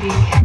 be.